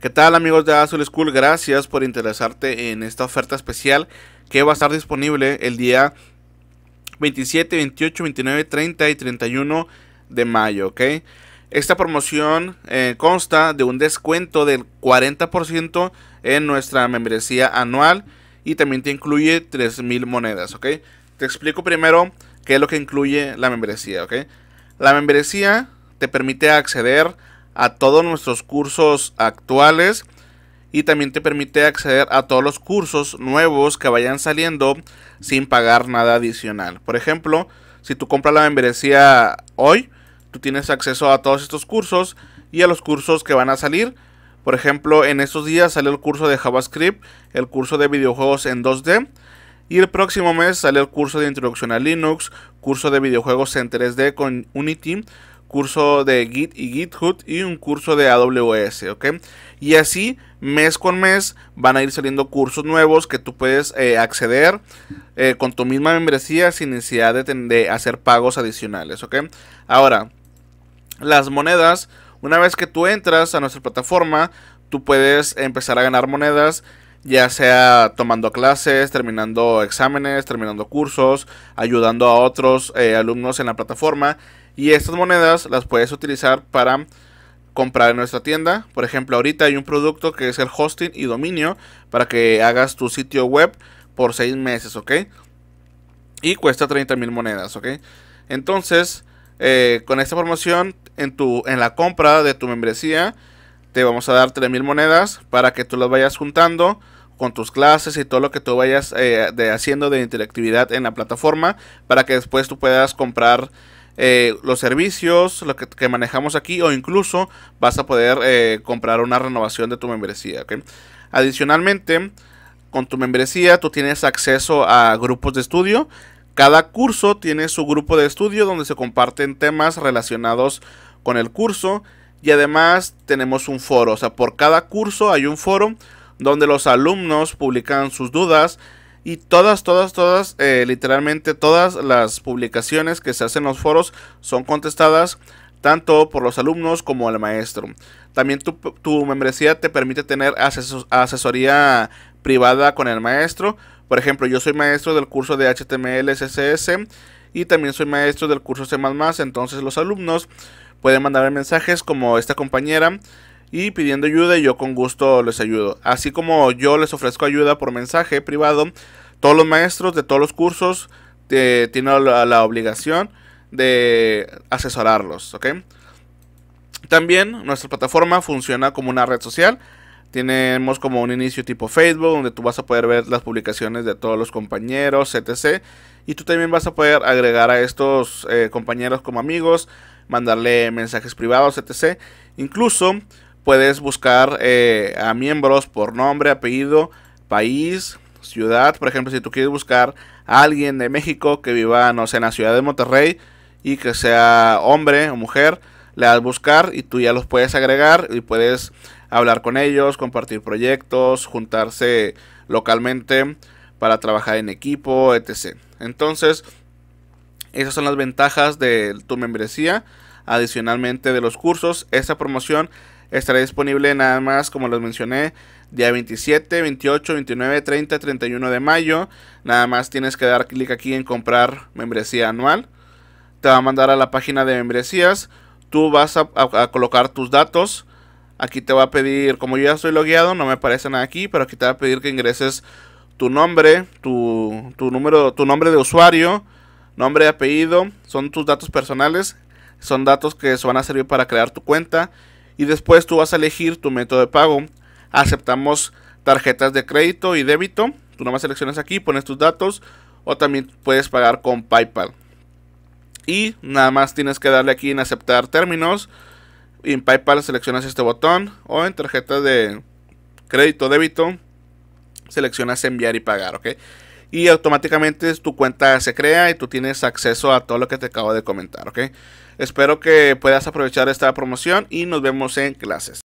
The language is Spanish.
¿Qué tal amigos de Azul School? Gracias por interesarte en esta oferta especial que va a estar disponible el día 27, 28, 29, 30 y 31 de mayo, ¿ok? Esta promoción eh, consta de un descuento del 40% en nuestra membresía anual y también te incluye 3000 monedas, ¿ok? Te explico primero qué es lo que incluye la membresía, ¿ok? La membresía te permite acceder a todos nuestros cursos actuales y también te permite acceder a todos los cursos nuevos que vayan saliendo sin pagar nada adicional. Por ejemplo, si tú compras la membresía hoy, tú tienes acceso a todos estos cursos y a los cursos que van a salir. Por ejemplo, en estos días sale el curso de JavaScript, el curso de videojuegos en 2D. Y el próximo mes sale el curso de introducción a Linux, curso de videojuegos en 3D con Unity, curso de Git y GitHub y un curso de AWS, ¿ok? Y así, mes con mes, van a ir saliendo cursos nuevos que tú puedes eh, acceder eh, con tu misma membresía sin necesidad de, hacer pagos adicionales, ¿ok? Ahora, las monedas, una vez que tú entras a nuestra plataforma, tú puedes empezar a ganar monedas ya sea tomando clases, terminando exámenes, terminando cursos, ayudando a otros eh, alumnos en la plataforma y estas monedas las puedes utilizar para comprar en nuestra tienda. Por ejemplo, ahorita hay un producto que es el hosting y dominio para que hagas tu sitio web por 6 meses, ¿ok? Y cuesta 30 mil monedas, ¿ok? Entonces, eh, con esta promoción, en, tu, en la compra de tu membresía, te vamos a dar 3 mil monedas para que tú las vayas juntando con tus clases y todo lo que tú vayas eh, de haciendo de interactividad en la plataforma para que después tú puedas comprar eh, los servicios lo que, manejamos aquí o incluso vas a poder eh, comprar una renovación de tu membresía. Adicionalmente, con tu membresía tú tienes acceso a grupos de estudio. Cada curso tiene su grupo de estudio donde se comparten temas relacionados con el curso y además tenemos un foro. O sea, por cada curso hay un foro donde los alumnos publican sus dudas y todas, todas, todas, eh, literalmente todas las publicaciones que se hacen en los foros son contestadas tanto por los alumnos como el maestro. También tu, membresía te permite tener asesoría privada con el maestro. Por ejemplo, yo soy maestro del curso de HTML, CSS y también soy maestro del curso C++. Entonces los alumnos pueden mandarme mensajes como esta compañera y pidiendo ayuda y yo con gusto les ayudo. Así como yo les ofrezco ayuda por mensaje privado, todos los maestros de todos los cursos eh, tienen la, obligación de asesorarlos, ¿ok? También nuestra plataforma funciona como una red social. Tenemos como un inicio tipo Facebook, donde tú vas a poder ver las publicaciones de todos los compañeros, etc. Y tú también vas a poder agregar a estos eh, compañeros como amigos, mandarle mensajes privados, etc. Incluso puedes buscar eh, a miembros por nombre, apellido, país, ciudad. Por ejemplo, si tú quieres buscar a alguien de México que viva, no sé, en la ciudad de Monterrey y que sea hombre o mujer, le das buscar y tú ya los puedes agregar y puedes hablar con ellos, compartir proyectos, juntarse localmente para trabajar en equipo, etc. Entonces, esas son las ventajas de tu membresía. Adicionalmente de los cursos, esta promoción estará disponible nada más, como les mencioné, día 27, 28, 29, 30, 31 de mayo. Nada más tienes que dar clic aquí en comprar membresía anual. Te va a mandar a la página de membresías. Tú vas a, colocar tus datos. Aquí te va a pedir, como yo ya estoy logueado, no me aparece nada aquí, pero aquí te va a pedir que ingreses tu nombre, tu, tu número, tu nombre de usuario, nombre y apellido, son tus datos personales, son datos que se van a servir para crear tu cuenta y después tú vas a elegir tu método de pago. Aceptamos tarjetas de crédito y débito. Tú nomás seleccionas aquí, pones tus datos o también puedes pagar con PayPal. Y nada más tienes que darle aquí en aceptar términos. Y en PayPal seleccionas este botón o en tarjeta de crédito débito seleccionas enviar y pagar, ¿ok? Y automáticamente tu cuenta se crea y tú tienes acceso a todo lo que te acabo de comentar, ¿ok? Espero que puedas aprovechar esta promoción y nos vemos en clases.